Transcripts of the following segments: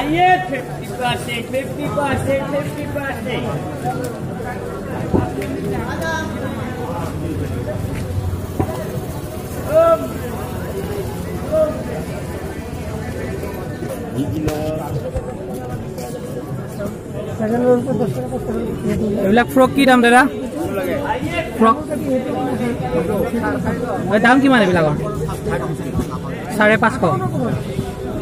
आइए fifty percent fifty percent fifty percent এইবিলাক frock কি দাম দাদা ফ্ৰক এই দাম কিমান এইবিলাকৰ চাৰে পাঁচশ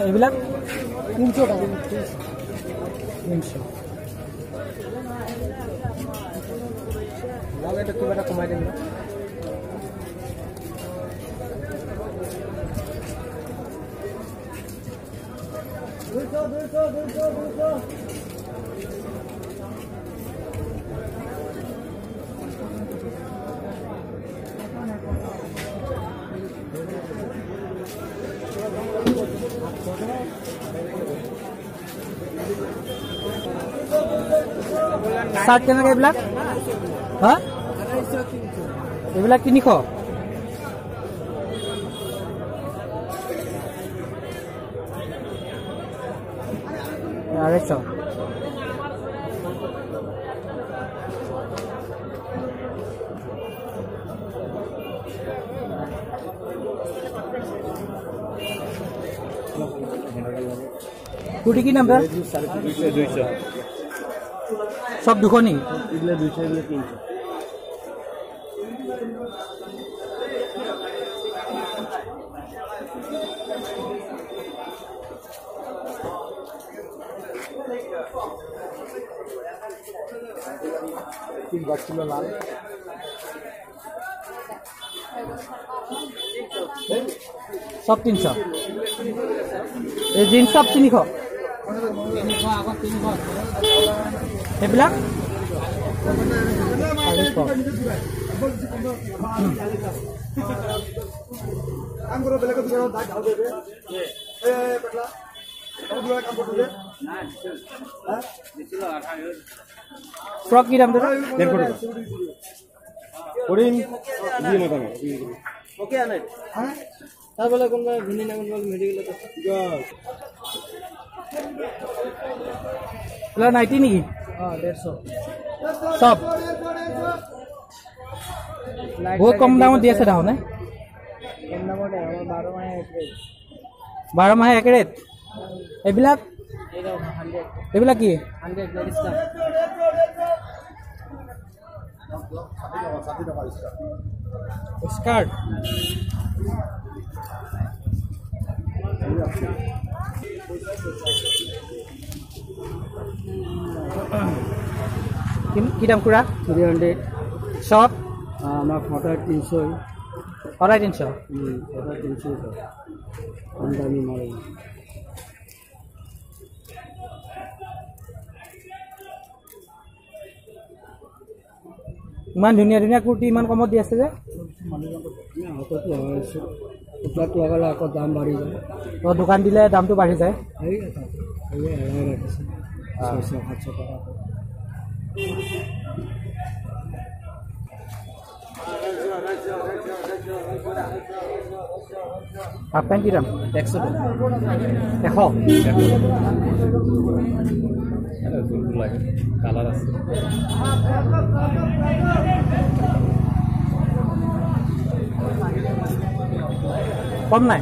এইবিলাক তিনিশ টকা তিনিশ কিবা এটা কমাই দিম চাৰ্ট কেনেকৈ এইবিলাক? হা? এইবিলাক তিনিশ। আঢ়ৈশ। কুৰ্তি কি নাম দাদা সব দুখনই? এগুলো সব তিনশ এই জিন্স সব তিনিশ তিনিশ আগত তিনিশ সেইবিলাক ফ্ৰক কি দাম দাদা? দেড়শো টাকা করিম দিয়ে মাতানো ওকে আনে তারপরে কোনবা ভিনি না কোনবা মেডিকেল এগুলা নাইটি নেকি? হ্যাঁ দেড়শো সব বহুত কম দামত দি আছে দেখোন কম দামতে আমাৰ বাৰ মাহে এক ৰেট বাৰ মাহে এক ৰেট এইবিলাক এইবিলাক কি হাণ্ড্ৰেড স্কাৰ্ট কি- কি দাম খুৰা? থ্ৰী হাণ্ড্ৰেড চব? আমার ফটো তিনশো সদায় তিনিশ? ফটো তিনশো কম দামি মাল। ইমান ধুনীয়া ধুনীয়া কুৰ্তি ইমান কমত দি আছে যে? আকৌ দাম বাঢ়ি যায়। দোকান দিলে দামটো বাঢ়ি যায়। এই এটা এই এৰাই ৰাখিছে ছয়শ সাতশ টকা হাফ পেণ্ট কি দাম একশো টাকা এশ যোনটো লাগে কালাৰ আছে কম নাই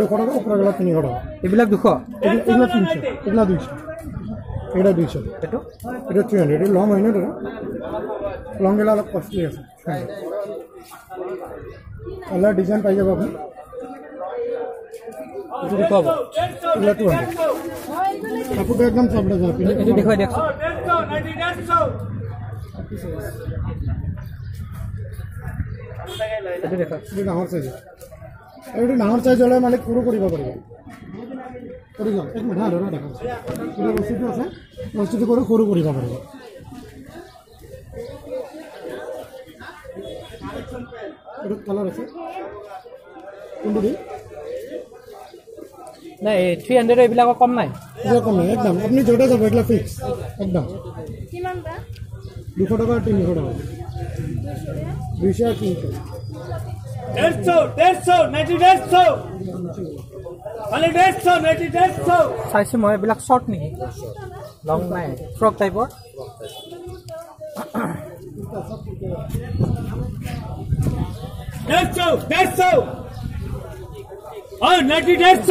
দুশ টকা তিনিশ টকা। এইবিলাক দুশ? তিনিশ দুইশ। এইটো এইটো থ্ৰী হাণ্ড্ৰেড এইটো লং হয় ন অলপ কষ্টলি আছে। কালাৰ ডিজাইন পাই যাব আপুনি? এইটো দুশ হ'ব এগুলো 200 কাপড়টা একদম চাপড়া যায় এইটো দেখুৱাই দিয়কচোন এইটো দেখুৱাওক। এইটো ডাঙৰ চাইজ আৰু এইটো ডাঙৰ চাইজ হ'লে মানে সৰু কৰিব পাৰিব। কৰি যাওক এক মিনিট হা দেখা এইটো বস্তুটো আছে বস্তুটো কৰি সৰু কৰিব পাৰিব। কালাৰ আছে। কোনটো দিম? নাই থ্ৰী হাণ্ড্ৰেড এইবিলাকৰ কম নাই। কমে একদম। আপুনি য'তে যাব এইবিলাক ফিক্স একদম। কিমান দুশ টকা তিনিশ টকা। দুইশ তিনিশ। চাইছো মই এইবিলাক শ্বৰ্ট নেকি? লং নাই ফ্ৰক টাইপৰ ডেৰশ ডেৰশ নাইটি ডেৰশ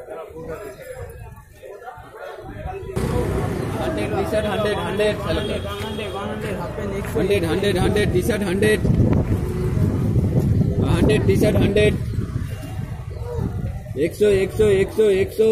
T shirt hundred hundred hundred hundred hundred T shirt hundred hundred T shirt hundred एक सौ एक सौ एक सौ एक सौ